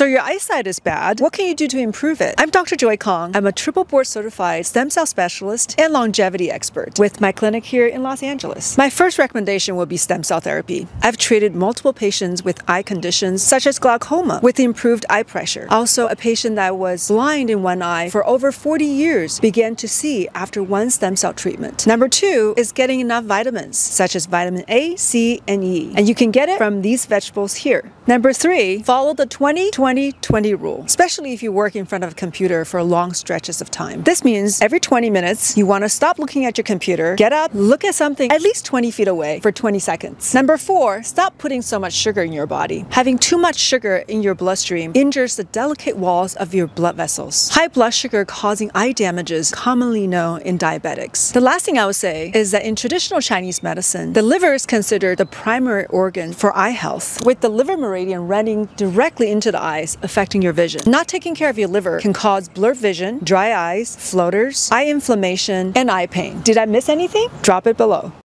So your eyesight is bad. What can you do to improve it? I'm Dr. Joy Kong. I'm a triple board certified stem cell specialist and longevity expert with my clinic here in Los Angeles. My first recommendation will be stem cell therapy. I've treated multiple patients with eye conditions such as glaucoma with improved eye pressure. Also, a patient that was blind in one eye for over 40 years began to see after one stem cell treatment. Number two is getting enough vitamins such as vitamin A, C, and E. And you can get it from these vegetables here. Number three, follow the 20-20-20 rule, especially if you work in front of a computer for long stretches of time. This means every 20 minutes, you want to stop looking at your computer, get up, look at something at least 20 feet away for 20 seconds. Number four, stop putting so much sugar in your body. Having too much sugar in your bloodstream injures the delicate walls of your blood vessels. High blood sugar causing eye damages commonly known in diabetics. The last thing I would say is that in traditional Chinese medicine, the liver is considered the primary organ for eye health, with the liver meridian running directly into the eyes, affecting your vision. Not taking care of your liver can cause blurred vision, dry eyes, floaters, eye inflammation, and eye pain. Did I miss anything? Drop it below.